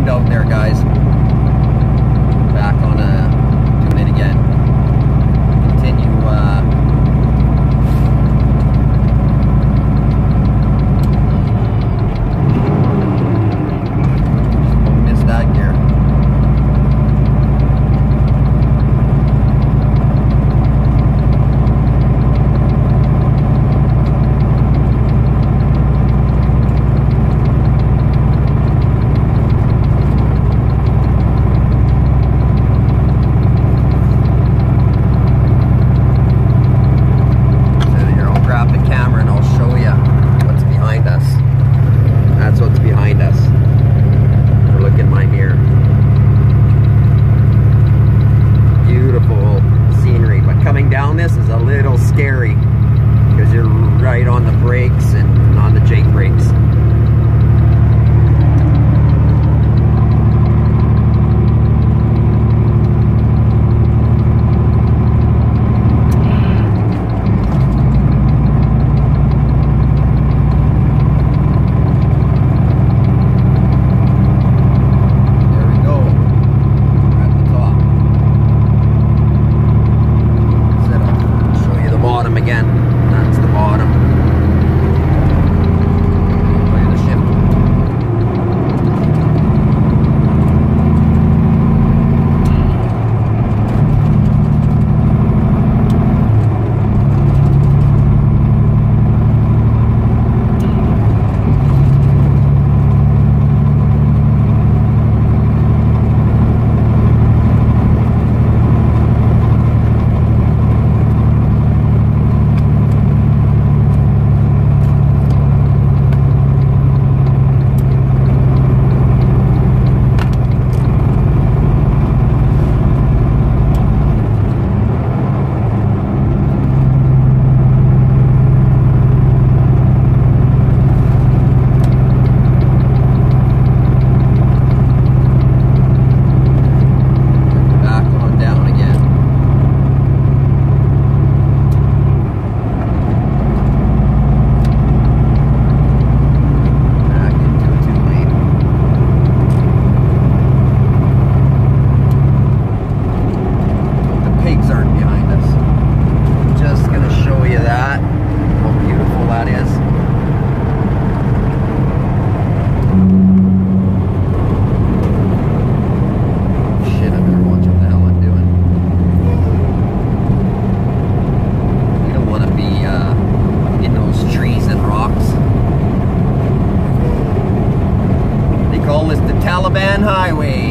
mind out there, guys. scary because you're right on the brakes and on the Jake brakes. Alabama Highway.